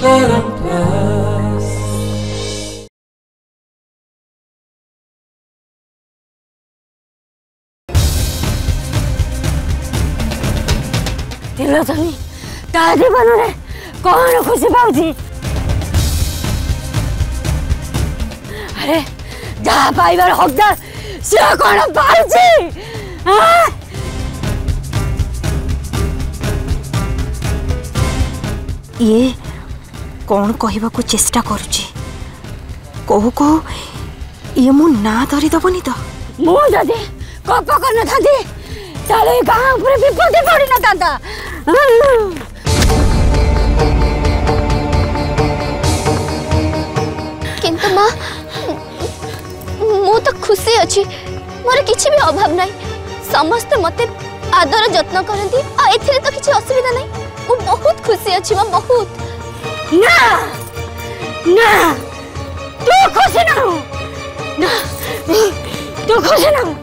दिलो तमी दादी बनो रे कौन खुशी बाबूजी अरे जा भाई बार हकदार से कौन बाबूजी ये କ'ଣ କହିବାକୁ ଚେଷ୍ଟା କରୁଛି କହୁ କହୁ ଇଏ ମୋ ନାଁ ଧରିଦେବନି ତ ମୁଁ ଯଦି କପ କରିନଥାନ୍ତି ତାହେଲେ ଏ ଗାଁ ଉପରେ ବିପତ୍ତି ପଡ଼ିନଥାନ୍ତା କିନ୍ତୁ ମା ମୁଁ ତ ଖୁସି ଅଛି ମୋର କିଛି ବି ଅଭାବ ନାହିଁ ସମସ୍ତେ ମୋତେ ଆଦର ଯତ୍ନ କରନ୍ତି ଆଉ ଏଥିରେ ତ କିଛି ଅସୁବିଧା ନାହିଁ ମୁଁ ବହୁତ ଖୁସି ଅଛି ମା ବହୁତ ना ना तू खुश ना हो ना तू खुश ना हो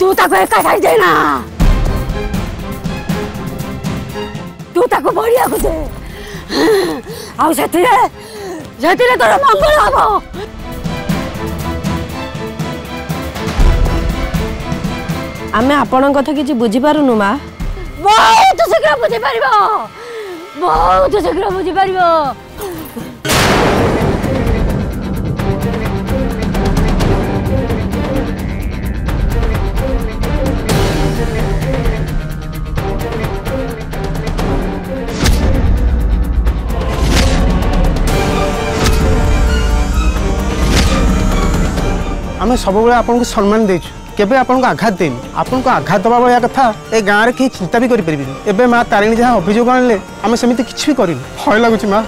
तू तक कटाई देना तू तक तो बढ़िया कुछ आउ से ଯେଥିରେ ତୋର ମଙ୍ଗଳ ହବ ଆମେ ଆପଣଙ୍କ କଥା କିଛି ବୁଝିପାରୁନୁ ମା ବହୁତ ଶୀଘ୍ର ବୁଝିପାରିବ ବହୁତ ଶୀଘ୍ର ବୁଝିପାରିବ ଆମେ ସବୁବେଳେ ଆପଣଙ୍କୁ ସମ୍ମାନ ଦେଇଛୁ କେବେ ଆପଣଙ୍କୁ ଆଘାତ ଦେଇନୁ ଆପଣଙ୍କୁ ଆଘାତ ଦେବା ଭଳିଆ କଥା ଏ ଗାଁରେ କେହି ଚିନ୍ତା ବି କରିପାରିବେନି ଏବେ ମା ତାରିଣୀ ଯାହା ଅଭିଯୋଗ ଆଣିଲେ ଆମେ ସେମିତି କିଛି ବି କରିନୁ ଭୟ ଲାଗୁଛି ମା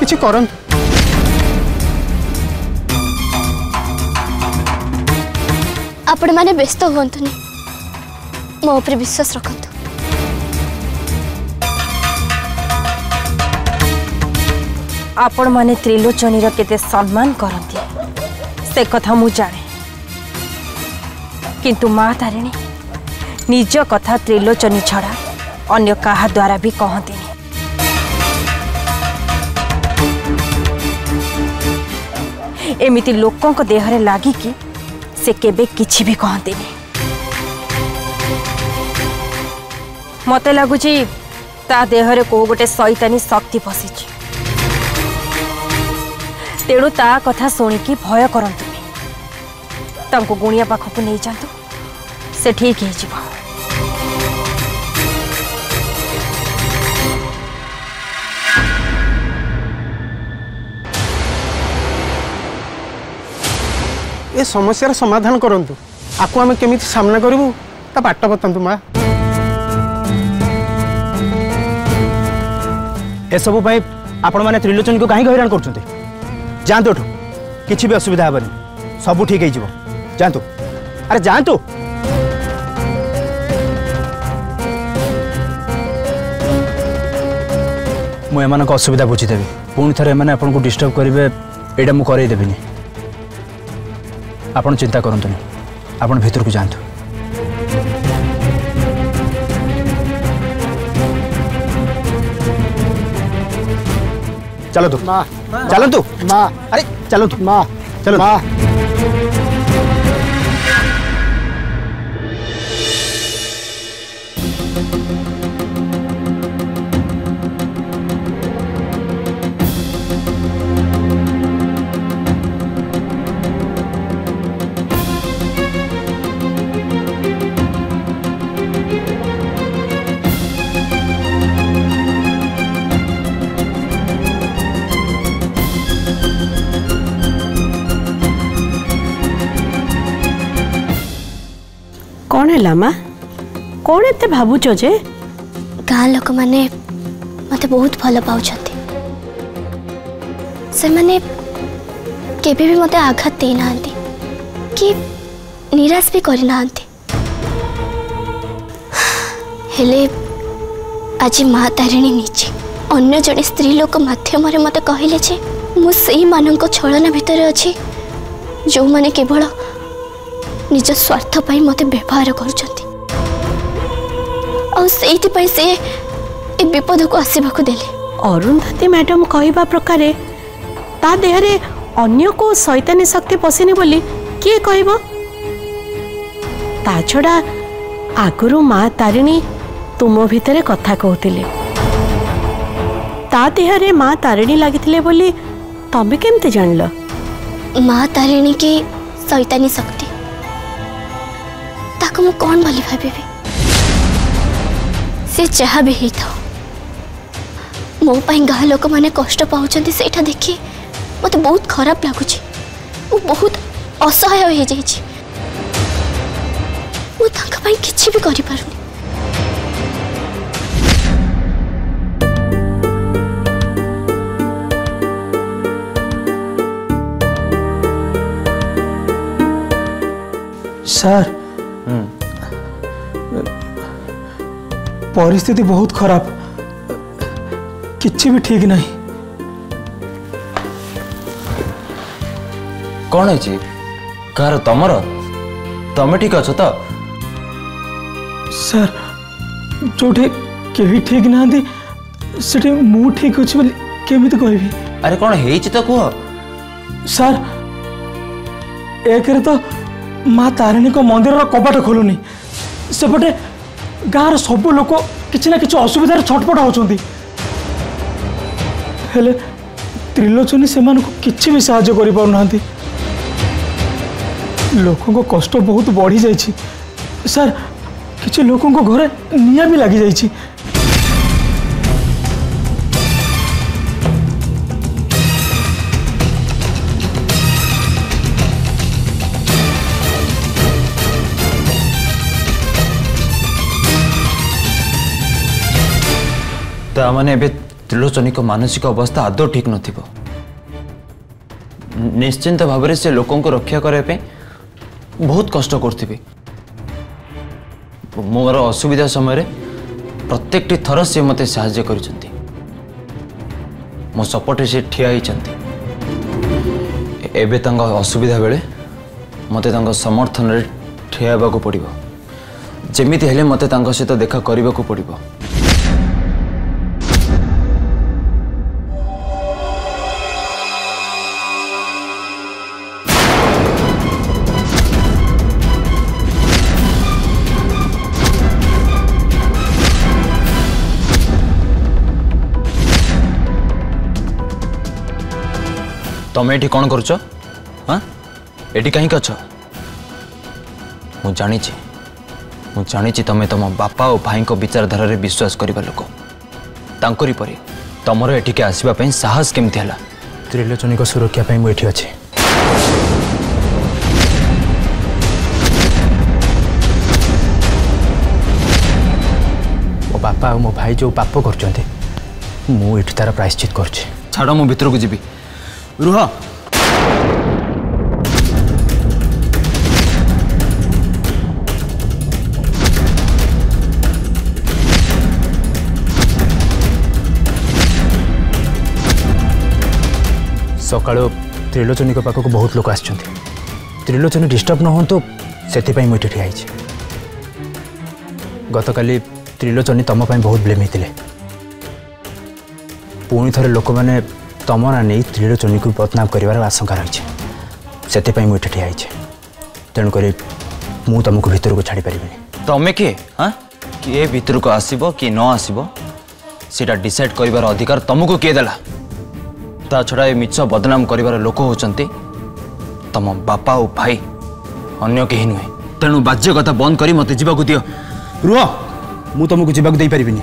କିଛି କରନ୍ତୁ ଆପଣମାନେ ବ୍ୟସ୍ତ ହୁଅନ୍ତୁନି ମୋ ଉପରେ ବିଶ୍ୱାସ ରଖନ୍ତୁ ଆପଣମାନେ ତ୍ରିଲୋଚନୀର କେତେ ସମ୍ମାନ କରନ୍ତି ସେ କଥା ମୁଁ ଜାଣେ କିନ୍ତୁ ମା ତାରିଣୀ ନିଜ କଥା ତ୍ରିଲୋଚନୀ ଛଡ଼ା ଅନ୍ୟ କାହା ଦ୍ୱାରା ବି କହନ୍ତିନି ଏମିତି ଲୋକଙ୍କ ଦେହରେ ଲାଗିକି ସେ କେବେ କିଛି ବି କହନ୍ତିନି ମୋତେ ଲାଗୁଛି ତା ଦେହରେ କେଉଁ ଗୋଟେ ଶୈତାନୀ ଶକ୍ତି ପଶିଛି ତେଣୁ ତା କଥା ଶୁଣିକି ଭୟ କରନ୍ତୁ ତାଙ୍କୁ ଗୁଣିଆ ପାଖକୁ ନେଇଯାଆନ୍ତୁ ସେ ଠିକ ହେଇଯିବ ଏ ସମସ୍ୟାର ସମାଧାନ କରନ୍ତୁ ଆକୁ ଆମେ କେମିତି ସାମ୍ନା କରିବୁ ତା ବାଟ ବତାନ୍ତୁ ମା ଏସବୁ ପାଇଁ ଆପଣମାନେ ତ୍ରିଲୋଚନୀକୁ କାହିଁକି ହଇରାଣ କରୁଛନ୍ତି ଯାଆନ୍ତୁ ଏଠୁ କିଛି ବି ଅସୁବିଧା ହେବନି ସବୁ ଠିକ୍ ହେଇଯିବ जानतु अरे जानतु मुझे असुविधा बुझीदेवी पुणी थे आपको डिस्टर्ब करेंगे यहाँ मुदेवि आप चिंता करूँ आप भर को जातु चलो चलो अरे चलो चलो ହେଲା ମା କ'ଣ ଏତେ ଭାବୁଛ ଯେ ଗାଁ ଲୋକମାନେ ମୋତେ ବହୁତ ଭଲ ପାଉଛନ୍ତି ସେମାନେ କେବେ ବି ମୋତେ ଆଘାତ ଦେଇନାହାନ୍ତି କି ନିରାଶ ବି କରିନାହାନ୍ତି ହେଲେ ଆଜି ମା ତାରିଣୀ ନିଜେ ଅନ୍ୟ ଜଣେ ସ୍ତ୍ରୀ ଲୋକ ମାଧ୍ୟମରେ ମୋତେ କହିଲେ ଯେ ମୁଁ ସେଇମାନଙ୍କ ଛଳନା ଭିତରେ ଅଛି ଯେଉଁମାନେ କେବଳ ନିଜ ସ୍ୱାର୍ଥ ପାଇଁ ମୋତେ ବ୍ୟବହାର କରୁଛନ୍ତି ଆଉ ସେଇଥିପାଇଁ ସେ ଏ ବିପଦକୁ ଆସିବାକୁ ଦେଲେ ଅରୁନ୍ଧତି ମ୍ୟାଡ଼ାମ୍ କହିବା ପ୍ରକାରେ ତା ଦେହରେ ଅନ୍ୟ କେଉଁ ଶୈତାନୀ ଶକ୍ତି ପଶିନି ବୋଲି କିଏ କହିବ ତା ଛଡ଼ା ଆଗରୁ ମା ତାରିଣୀ ତୁମ ଭିତରେ କଥା କହୁଥିଲେ ତା ଦେହରେ ମା ତାରିଣୀ ଲାଗିଥିଲେ ବୋଲି ତମେ କେମିତି ଜାଣିଲ ମା ତାରିଣୀ କି ଶୈତାନୀ ଶକ୍ତି को मु कौन भली भाभी से जहाँ भी होता हो मो गाँ लोक मैंने कष्ट से देखी मत बहुत खराब लगुच बहुत असहाय हो जा किसी भी कर सर परिस्थिति बहुत खराब कि ठीक ना कौन तमर तमें ठीक अच तो सर जो कहीं ठीक ना ठीक अच्छी कह अरे कौन है कह सर एक तो माँ तारिणी मंदिर कबाट खोलुनी सेपटे ଗାଁର ସବୁ ଲୋକ କିଛି ନା କିଛି ଅସୁବିଧାରେ ଛଟପଟ ହେଉଛନ୍ତି ହେଲେ ତ୍ରିଲୋଚନୀ ସେମାନଙ୍କୁ କିଛି ବି ସାହାଯ୍ୟ କରିପାରୁନାହାନ୍ତି ଲୋକଙ୍କ କଷ୍ଟ ବହୁତ ବଢ଼ିଯାଇଛି ସାର୍ କିଛି ଲୋକଙ୍କ ଘରେ ନିଆଁ ବି ଲାଗିଯାଇଛି ତାମାନେ ଏବେ ତ୍ରିଲୋଚନୀଙ୍କ ମାନସିକ ଅବସ୍ଥା ଆଦୌ ଠିକ୍ ନଥିବ ନିଶ୍ଚିନ୍ତ ଭାବରେ ସେ ଲୋକଙ୍କୁ ରକ୍ଷା କରିବା ପାଇଁ ବହୁତ କଷ୍ଟ କରୁଥିବେ ମୋର ଅସୁବିଧା ସମୟରେ ପ୍ରତ୍ୟେକଟି ଥର ସେ ମୋତେ ସାହାଯ୍ୟ କରିଛନ୍ତି ମୋ ସପଟେ ସେ ଠିଆ ହୋଇଛନ୍ତି ଏବେ ତାଙ୍କ ଅସୁବିଧା ବେଳେ ମୋତେ ତାଙ୍କ ସମର୍ଥନରେ ଠିଆ ହେବାକୁ ପଡ଼ିବ ଯେମିତି ହେଲେ ମୋତେ ତାଙ୍କ ସହିତ ଦେଖା କରିବାକୁ ପଡ଼ିବ ତମେ ଏଠି କ'ଣ କରୁଛ ହଁ ଏଠି କାହିଁକି ଅଛ ମୁଁ ଜାଣିଛି ମୁଁ ଜାଣିଛି ତମେ ତମ ବାପା ଓ ଭାଇଙ୍କ ବିଚାରଧାରାରେ ବିଶ୍ୱାସ କରିବା ଲୋକ ତାଙ୍କରି ପରି ତମର ଏଠିକି ଆସିବା ପାଇଁ ସାହସ କେମିତି ହେଲା ତ୍ରିଲୋଚନୀଙ୍କ ସୁରକ୍ଷା ପାଇଁ ମୁଁ ଏଠି ଅଛି ମୋ ବାପା ଆଉ ମୋ ଭାଇ ଯେଉଁ ପାପ କରୁଛନ୍ତି ମୁଁ ଏଠି ତାର ପ୍ରାୟଶ୍ଚିତ କରୁଛି ଛାଡ଼ ମୁଁ ଭିତରକୁ ଯିବି रूहा ସକାଳୁ ତ୍ରିଲୋଚନୀଙ୍କ ପାଖକୁ ବହୁତ ଲୋକ ଆସିଛନ୍ତି ତ୍ରିଲୋଚନୀ ଡିଷ୍ଟର୍ବ ନ ହୁଅନ୍ତୁ ସେଥିପାଇଁ ମୁଁ ଏଠି ଠିଆ ହେଇଛି ଗତକାଲି ତ୍ରିଲୋଚନୀ ତମ ପାଇଁ ବହୁତ ବ୍ଲେମ୍ ହେଇଥିଲେ ପୁଣି ଥରେ ଲୋକମାନେ ତମ ନାଁ ନେଇ ତ୍ରିଲୋ ଚଣ୍ଡୀକୁ ବଦନାମ କରିବାର ଆଶଙ୍କା ରହିଛି ସେଥିପାଇଁ ମୁଁ ଏଠି ଠିଆ ହେଇଛି ତେଣୁକରି ମୁଁ ତମକୁ ଭିତରକୁ ଛାଡ଼ିପାରିବିନି ତମେ କିଏ ହଁ କିଏ ଭିତରକୁ ଆସିବ କିଏ ନ ଆସିବ ସେଇଟା ଡିସାଇଡ୍ କରିବାର ଅଧିକାର ତମକୁ କିଏ ଦେଲା ତା ଛଡ଼ା ଏ ମିଛ ବଦନାମ କରିବାର ଲୋକ ହେଉଛନ୍ତି ତମ ବାପା ଓ ଭାଇ ଅନ୍ୟ କେହି ନୁହେଁ ତେଣୁ ବାଜ୍ୟ କଥା ବନ୍ଦ କରି ମୋତେ ଯିବାକୁ ଦିଅ ରୁହ ମୁଁ ତମକୁ ଯିବାକୁ ଦେଇପାରିବିନି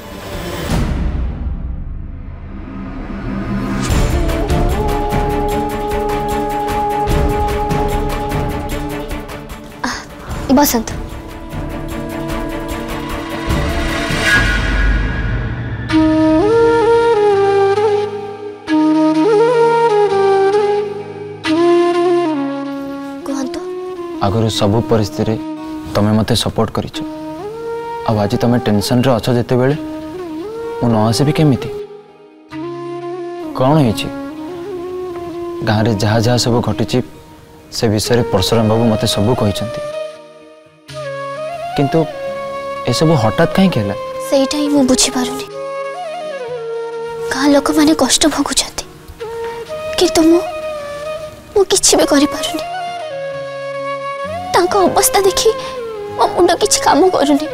и Басант. ଆଗରୁ ସବୁ ପରିସ୍ଥିତିରେ ତମେ ମୋତେ ସପୋର୍ଟ କରିଛ ଆଉ ଆଜି ତମେ ଟେନସନ୍ରେ ଅଛ ଯେତେବେଳେ ମୁଁ ନ ଆସିବି କେମିତି କ'ଣ ହେଇଛି ଗାଁରେ ଯାହା ଯାହା ସବୁ ଘଟିଛି ସେ ବିଷୟରେ ପରଶୁରାମ ବାବୁ ମୋତେ ସବୁ କହିଛନ୍ତି কিন্তু ଏସବୁ ହଠାତ୍ କାହିଁକି ହେଲା ସେଇଟା ହିଁ ମୁଁ ବୁଝିପାରୁନି ଗାଁ ଲୋକମାନେ କଷ୍ଟ ଭୋଗୁଛନ୍ତି କିନ୍ତୁ ମୁଁ ମୁଁ କିଛି ବି କରିପାରୁନି ତାଙ୍କ ଅବସ୍ଥା ଦେଖି ମୋ ମୁଣ୍ଡ କିଛି କାମ କରୁନି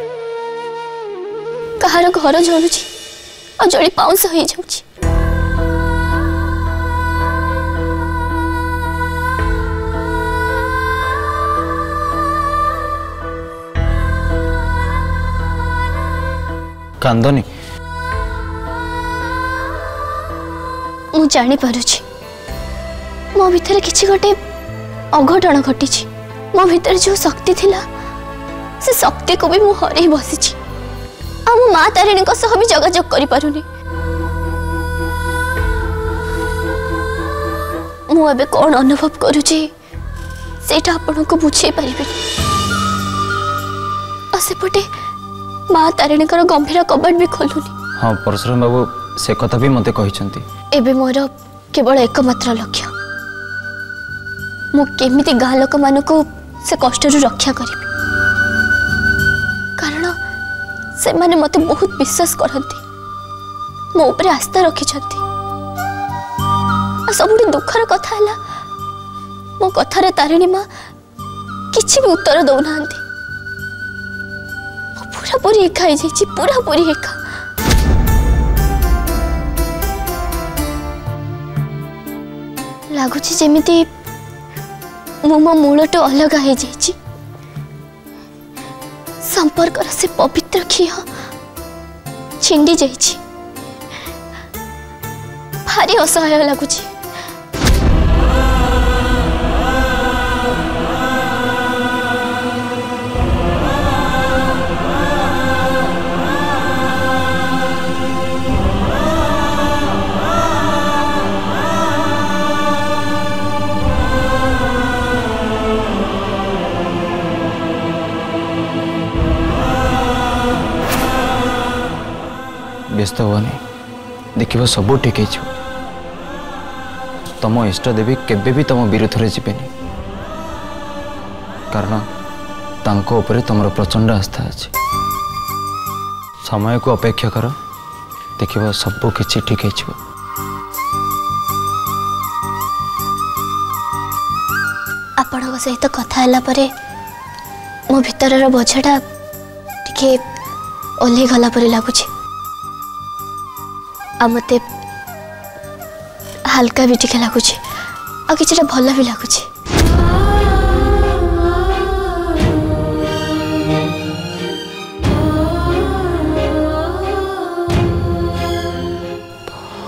କାହାର ଘର ଜଳୁଛି ଆଉ ଜଳି ପାଉଁଶ ହେଇଯାଉଛି କାନ୍ଦନି ମୁଁ ଜାଣିପାରୁଛି ମୋ ଭିତରେ କିଛି ଗୋଟେ ଅଘଟଣ ଘଟିଛି ମୋ ଭିତରେ ଯେଉଁ ଶକ୍ତି ଥିଲା ସେ ଶକ୍ତିକୁ ବି ମୁଁ ହରେଇ ବସିଛି ଆଉ ମୁଁ ମା ତାରିଣୀଙ୍କ ସହ ବି ଯୋଗାଯୋଗ କରିପାରୁନି ମୁଁ ଏବେ କ'ଣ ଅନୁଭବ କରୁଛି ସେଇଟା ଆପଣଙ୍କୁ ବୁଝେଇ ପାରିବିନି ଆଉ ସେପଟେ মা তারিণীকর গম্ভীর কবাট বি খোলুনি হ্যাঁ পরশুরাম বাবু সে কথা বি মতে কহিছন্তি এবে মোর কেবল একমাত্র লক্ষ্য মু কেমিতি গাঁ লোকমানকু সে কষ্টরু রক্ষা করিবি কারণ সেমানে মতে বহুত বিশ্বাস করন্তি মো উপরে আস্থা রখিছন্তি আর সবুঠু দুঃখর কথা হেলা মো কথারে তারিণী মা কিছু বি উত্তর দৌনাহান্তি পুরাপুরি একা হয়ে যাইছি পুরাপুরি একা ଲାଗୁଛି ଯେମିତି ମୁଁ ମୋ ମୂଳଠୁ ଅଲଗା ହେଇଯାଇଛି ସମ୍ପର୍କର ସେ ପବିତ୍ର କ୍ଷୀର ଛିଣ୍ଡି ଯାଇଛି ଭାରି ଅସହାୟ ଲାଗୁଛି ବ୍ୟସ୍ତ ହୁଅନି ଦେଖିବ ସବୁ ଠିକ୍ ହେଇଛୁ ତୁମ ଇଷ୍ଟଦେବୀ କେବେ ବି ତୁମ ବିରୁଦ୍ଧରେ ଯିବେନି କାରଣ ତାଙ୍କ ଉପରେ ତୁମର ପ୍ରଚଣ୍ଡ ଆସ୍ଥା ଅଛି ସମୟକୁ ଅପେକ୍ଷା କର ଦେଖିବ ସବୁ କିଛି ଠିକ୍ ହେଇଯିବ ଆପଣଙ୍କ ସହିତ କଥା ହେଲା ପରେ ମୋ ଭିତରର ବୋଝଟା ଓହ୍ଲେଇ ଗଲା ପରି ଲାଗୁଛି आ मत हालका भी टी लगुच आ कि भल भी लगुच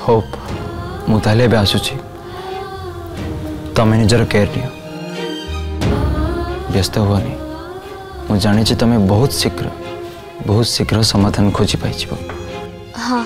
होप मुझे तुम निजर केयर निस्त व्यस्त हुआनी मुझे जानी तुम्हें बहुत शीघ्र बहुत शीघ्र समाधान खोजी पाइव हाँ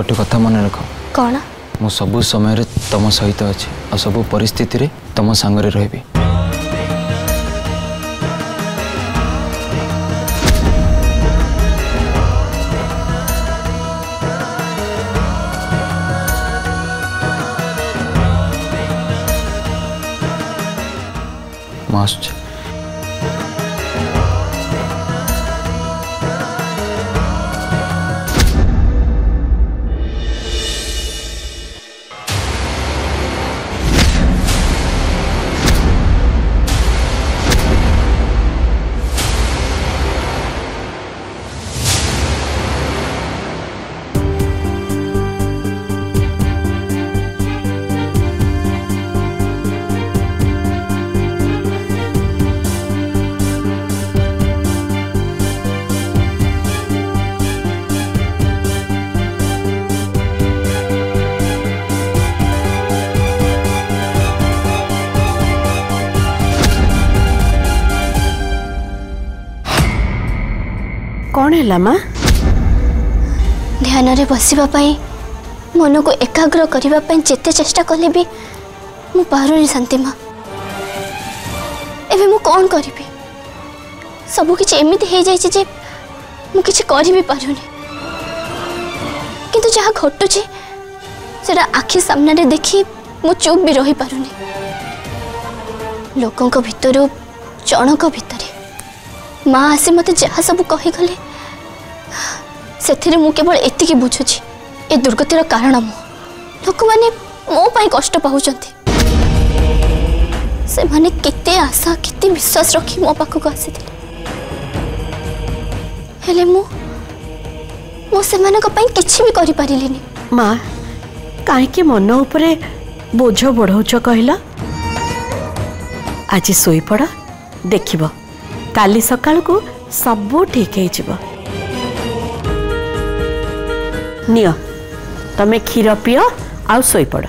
એટ કથા મને લખ કોણ હું સબુ સમય રે તમ સહિત અછી ઓ સબુ પરિસ્થિતિ રે તમ સાંગ રે રહેબી માશ ହେଲା ମା ଧ୍ୟାନରେ ବସିବା ପାଇଁ ମନକୁ ଏକାଗ୍ର କରିବା ପାଇଁ ଯେତେ ଚେଷ୍ଟା କଲେ ବି ମୁଁ ପାରୁନି ଶାନ୍ତି ମା ଏବେ ମୁଁ କ'ଣ କରିବି ସବୁକିଛି ଏମିତି ହେଇଯାଇଛି ଯେ ମୁଁ କିଛି କରିବି ପାରୁନି କିନ୍ତୁ ଯାହା ଘଟୁଛି ସେଟା ଆଖି ସାମ୍ନାରେ ଦେଖି ମୁଁ ଚୁପ୍ ବି ରହିପାରୁନି ଲୋକଙ୍କ ଭିତରୁ ଜଣଙ୍କ ଭିତରେ ମା ଆସି ମୋତେ ଯାହା ସବୁ କହିଗଲେ ସେଥିରେ ମୁଁ କେବଳ ଏତିକି ବୁଝୁଛି ଏ ଦୁର୍ଗତିର କାରଣ ମୁଁ ଲୋକମାନେ ମୋ ପାଇଁ କଷ୍ଟ ପାଉଛନ୍ତି ସେମାନେ କେତେ ଆଶା କେତେ ବିଶ୍ୱାସ ରଖି ମୋ ପାଖକୁ ଆସିଥିଲେ ହେଲେ ମୁଁ ମୁଁ ସେମାନଙ୍କ ପାଇଁ କିଛି ବି କରିପାରିଲିନି ମା କାହିଁକି ମନ ଉପରେ ବୋଝ ବଢ଼ଉଛ କହିଲ ଆଜି ଶୋଇପଡ଼ ଦେଖିବ କାଲି ସକାଳକୁ ସବୁ ଠିକ୍ ହେଇଯିବ नियो, तमे खिरो पियो, आउ सोई पड़ा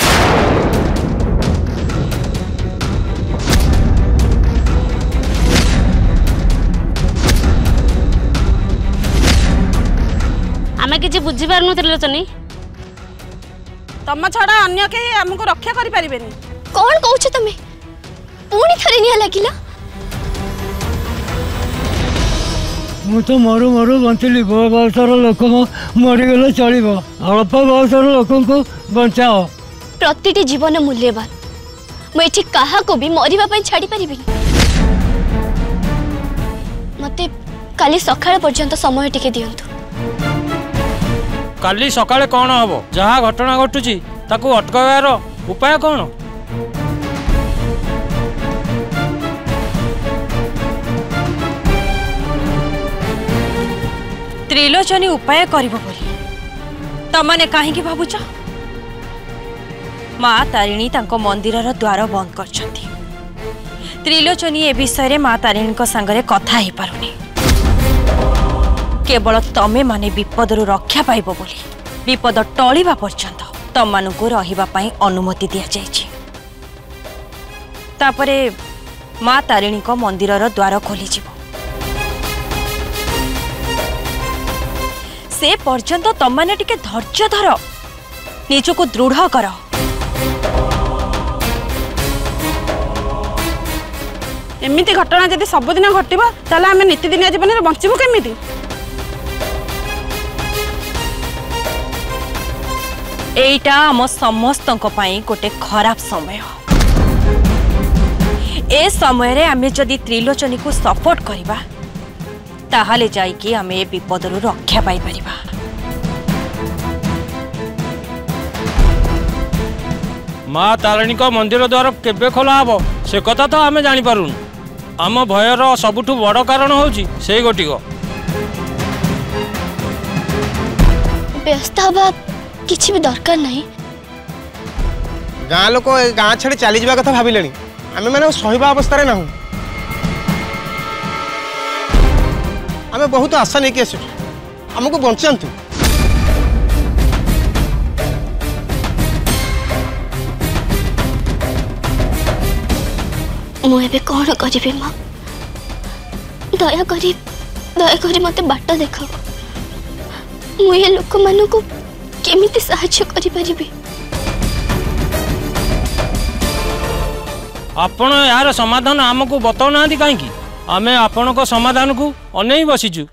ଆମେ କିଛି ବୁଝିପାରୁନଥିଲୁ ଲୋଚନୀ ତମ ଛଡ଼ା ଅନ୍ୟ କେହି ଆମକୁ ରକ୍ଷା କରିପାରିବେନି କ'ଣ କହୁଛ ତମେ ପୁଣି ଥରେ ନିଆଁ ଲାଗିଲା ମୁଁ ତ ମରୁ ମରୁ ବଞ୍ଚିଲି ବୟସର ଲୋକ ମରିଗଲେ ଚଳିବ ଅଳ୍ପ ବୟସର ଲୋକଙ୍କୁ ବଞ୍ଚାଅ ପ୍ରତିଟି ଜୀବନ ମୂଲ୍ୟବାନ ମୁଁ ଏଠି କାହାକୁ ବି ମରିବା ପାଇଁ ଛାଡ଼ିପାରିବିନି ମୋତେ କାଲି ସକାଳ ପର୍ଯ୍ୟନ୍ତ ସମୟ ଟିକେ ଦିଅନ୍ତୁ କାଲି ସକାଳେ କ'ଣ ହେବ ଯାହା ଘଟଣା ଘଟୁଛି ତାକୁ ଅଟକାଇବାର ଉପାୟ କ'ଣ ତ୍ରିଲୋଚନୀ ଉପାୟ କରିବ ବୋଲି ତମେ କାହିଁକି ଭାବୁଛ ମା ତାରିଣୀ ତାଙ୍କ ମନ୍ଦିରର ଦ୍ୱାର ବନ୍ଦ କରିଛନ୍ତି ତ୍ରିଲୋଚନୀ ଏ ବିଷୟରେ ମା ତାରିଣୀଙ୍କ ସାଙ୍ଗରେ କଥା ହେଇପାରୁନି କେବଳ ତମେମାନେ ବିପଦରୁ ରକ୍ଷା ପାଇବ ବୋଲି ବିପଦ ଟଳିବା ପର୍ଯ୍ୟନ୍ତ ତମମାନଙ୍କୁ ରହିବା ପାଇଁ ଅନୁମତି ଦିଆଯାଇଛି ତାପରେ ମା ତାରିଣୀଙ୍କ ମନ୍ଦିରର ଦ୍ୱାର ଖୋଲିଯିବ ସେ ପର୍ଯ୍ୟନ୍ତ ତମମାନେ ଟିକେ ଧୈର୍ଯ୍ୟ ଧର ନିଜକୁ ଦୃଢ଼ କର ଏମିତି ଘଟଣା ଯଦି ସବୁଦିନ ଘଟିବ ତାହେଲେ ଆମେ ନୀତିଦିନିଆ ଜୀବନରେ ବଞ୍ଚିବୁ କେମିତି ଏଇଟା ଆମ ସମସ୍ତଙ୍କ ପାଇଁ ଗୋଟେ ଖରାପ ସମୟ ଏ ସମୟରେ ଆମେ ଯଦି ତ୍ରିଲୋଚନୀକୁ ସପୋର୍ଟ କରିବା ତାହେଲେ ଯାଇକି ଆମେ ଏ ବିପଦରୁ ରକ୍ଷା ପାଇପାରିବା ମା ତାରିଣୀଙ୍କ ମନ୍ଦିର ଦ୍ୱାର କେବେ ଖୋଲା ହେବ ସେ କଥା ତ ଆମେ ଜାଣିପାରୁନୁ ଆମ ଭୟର ସବୁଠୁ ବଡ଼ କାରଣ ହେଉଛି ସେଇ ଗୋଟିକ ବ୍ୟସ୍ତ ହେବା किसी भी दरकार नहीं गाँ लोक गाँ छाड़े चली जा कथा भाविले आम मैंने सहवा अवस्था ना आम बहुत आशा नहीं आस आमको बचात मुझे कौन करी माँ दयाक मत बाट देखा मु लोक मानू କେମିତି ସାହାଯ୍ୟ କରିପାରିବି ଆପଣ ଏହାର ସମାଧାନ ଆମକୁ ବତାଉନାହାନ୍ତି କାହିଁକି ଆମେ ଆପଣଙ୍କ ସମାଧାନକୁ ଅନେଇ ବସିଛୁ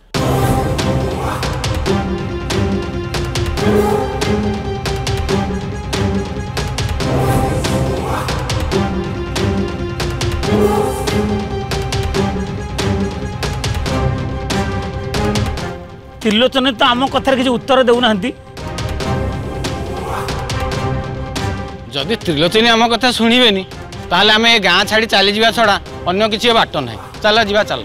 ତ୍ରିଲୋଚନ ତ ଆମ କଥାରେ କିଛି ଉତ୍ତର ଦେଉନାହାନ୍ତି जदि त्रिलोचन आम कथा शुणवे तेल आम गाँ छाड़ी चली जावा छड़ा अन्न कि बाट ना चल जावा चल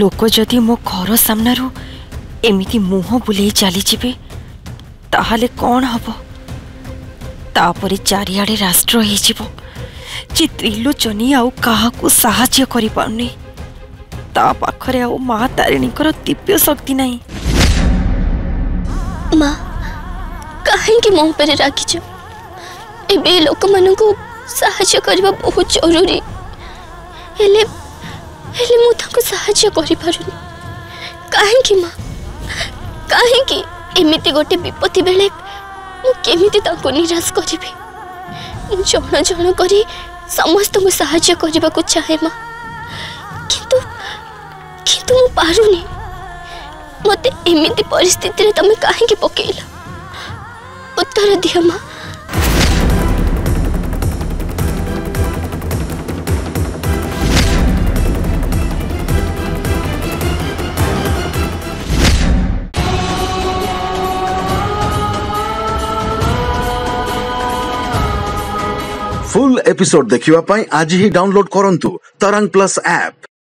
लोक जदि मो घर सामनारमि मुह बुले चली कौन हम तापर चारिड़े राष्ट्र हो ଯେ ତ୍ରିଲୋଚନୀ ଆଉ କାହାକୁ ସାହାଯ୍ୟ କରିପାରୁନି ତା ପାଖରେ ଆଉ ମା ତାରିଣୀଙ୍କର ଦିବ୍ୟ ଶକ୍ତି ନାହିଁ ମା କାହିଁକି ମୋ ଉପରେ ରାଗିଛ ଏବେ ଲୋକମାନଙ୍କୁ ସାହାଯ୍ୟ କରିବା ବହୁତ ଜରୁରୀ ହେଲେ ହେଲେ ମୁଁ ତାଙ୍କୁ ସାହାଯ୍ୟ କରିପାରୁନି କାହିଁକି ମା କାହିଁକି ଏମିତି ଗୋଟେ ବିପତ୍ତି ବେଳେ ମୁଁ କେମିତି ତାଙ୍କୁ ନିରାଶ କରିବି ମୁଁ ଜଣ ଜଣ କରି ସମସ୍ତଙ୍କୁ ସାହାଯ୍ୟ କରିବାକୁ ଚାହେଁ ମା କିନ୍ତୁ କିନ୍ତୁ ମୁଁ ପାରୁନି ମୋତେ ଏମିତି ପରିସ୍ଥିତିରେ ତମେ କାହିଁକି ପକେଇଲ ଉତ୍ତର ଦିଅ ମା' फुल एपिसोड देखा आज ही डाउनलोड करूँ तरंग प्लस आप